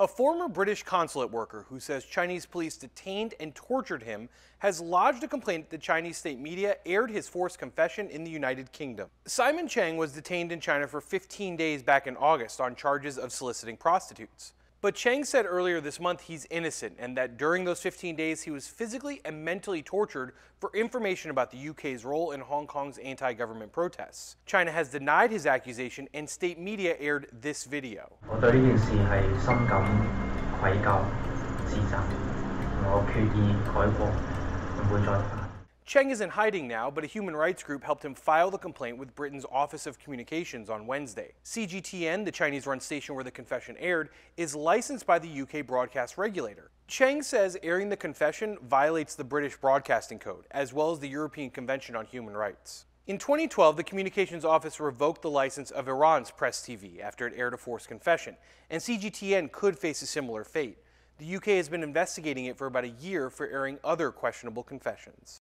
A former British consulate worker who says Chinese police detained and tortured him has lodged a complaint that the Chinese state media aired his forced confession in the United Kingdom. Simon Cheng was detained in China for 15 days back in August on charges of soliciting prostitutes. But Cheng said earlier this month he's innocent and that during those 15 days he was physically and mentally tortured for information about the UK's role in Hong Kong's anti government protests. China has denied his accusation and state media aired this video. Cheng is in hiding now, but a human rights group helped him file the complaint with Britain's Office of Communications on Wednesday. CGTN, the Chinese run station where the confession aired, is licensed by the UK broadcast regulator. Cheng says airing the confession violates the British Broadcasting Code, as well as the European Convention on Human Rights. In 2012, the Communications Office revoked the license of Iran's Press TV after it aired a forced confession, and CGTN could face a similar fate. The UK has been investigating it for about a year for airing other questionable confessions.